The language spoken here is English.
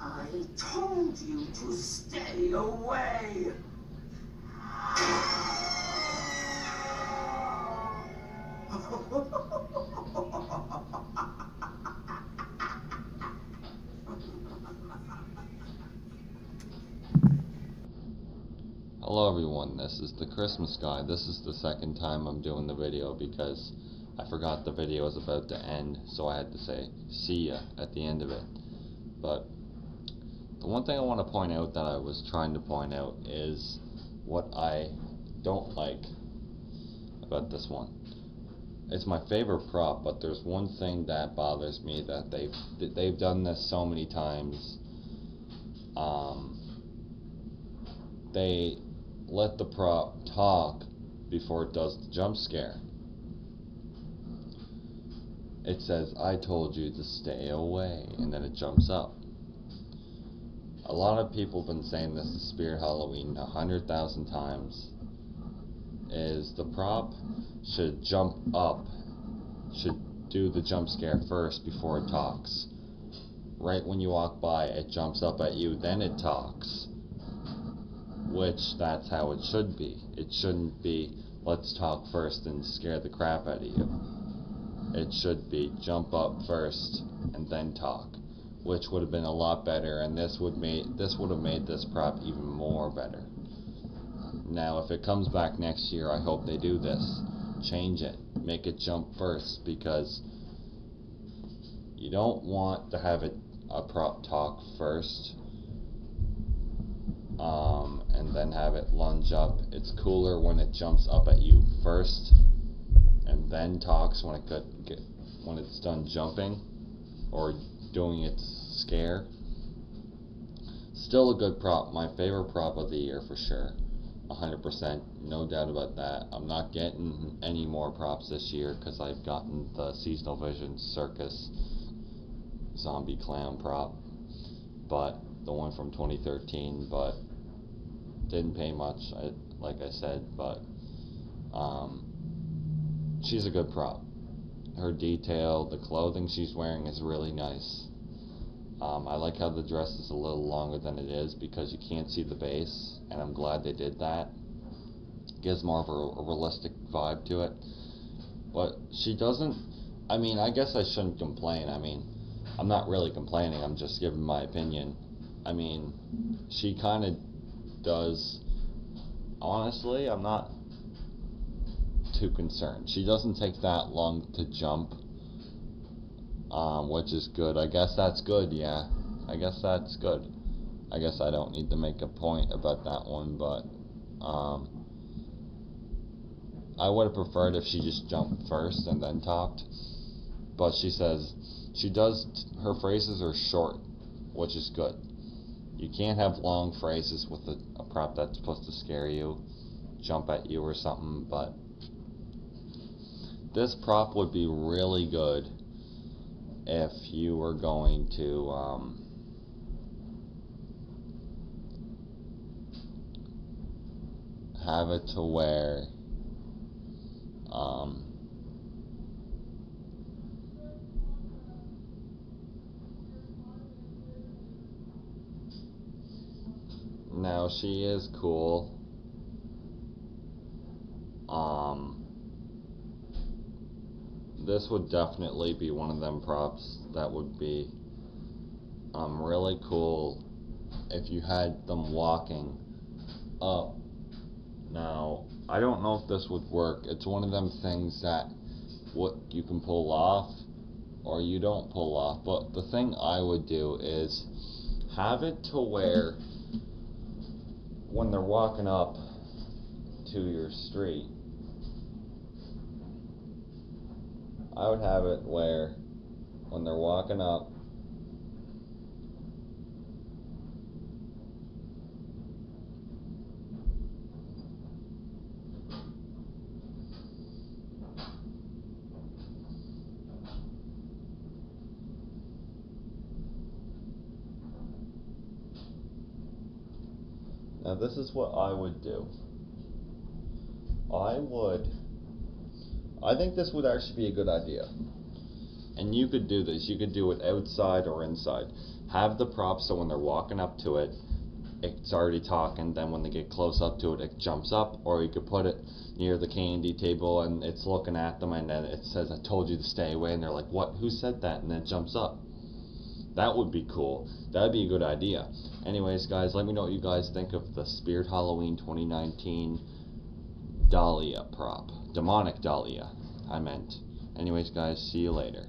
I told you to stay away. Hello everyone, this is the Christmas guy. This is the second time I'm doing the video because I forgot the video was about to end, so I had to say see ya at the end of it. But the one thing I want to point out that I was trying to point out is what I don't like about this one. It's my favorite prop, but there's one thing that bothers me that they've they've done this so many times. Um, they let the prop talk before it does the jump scare. It says, I told you to stay away, and then it jumps up. A lot of people have been saying this to Spirit Halloween a hundred thousand times. Is the prop should jump up, should do the jump scare first before it talks. Right when you walk by, it jumps up at you, then it talks which that's how it should be. It shouldn't be let's talk first and scare the crap out of you. It should be jump up first and then talk, which would have been a lot better, and this would made this would have made this prop even more better. Now, if it comes back next year, I hope they do this. Change it. Make it jump first because you don't want to have it a prop talk first um, and then have it lunge up. It's cooler when it jumps up at you first, and then talks when it get, get when it's done jumping or doing its scare. Still a good prop. My favorite prop of the year for sure. 100%, no doubt about that. I'm not getting any more props this year because I've gotten the Seasonal Vision Circus Zombie Clown prop, but the one from 2013, but didn't pay much, I, like I said, but um, she's a good prop. Her detail, the clothing she's wearing is really nice. Um, I like how the dress is a little longer than it is because you can't see the base, and I'm glad they did that. Gives more of a, a realistic vibe to it. But she doesn't, I mean, I guess I shouldn't complain. I mean, I'm not really complaining, I'm just giving my opinion. I mean, she kind of does, honestly, I'm not too concerned. She doesn't take that long to jump, um, which is good. I guess that's good, yeah. I guess that's good. I guess I don't need to make a point about that one, but um, I would have preferred if she just jumped first and then talked. But she says she does, her phrases are short, which is good. You can't have long phrases with a, a prop that's supposed to scare you, jump at you or something, but this prop would be really good if you were going to um, have it to where um, now she is cool. Um this would definitely be one of them props that would be um really cool if you had them walking up. Now I don't know if this would work. It's one of them things that what you can pull off or you don't pull off. But the thing I would do is have it to where when they're walking up to your street, I would have it where when they're walking up Now this is what I would do. I would, I think this would actually be a good idea. And you could do this, you could do it outside or inside. have the prop so when they're walking up to it, it's already talking. Then when they get close up to it, it jumps up. Or you could put it near the candy table and it's looking at them, and then it says, "I told you to stay away," and they're like, "What? Who said that?" And then it jumps up. That would be cool. That would be a good idea. Anyways, guys, let me know what you guys think of the Spirit Halloween 2019 Dahlia prop. Demonic Dahlia, I meant. Anyways, guys, see you later.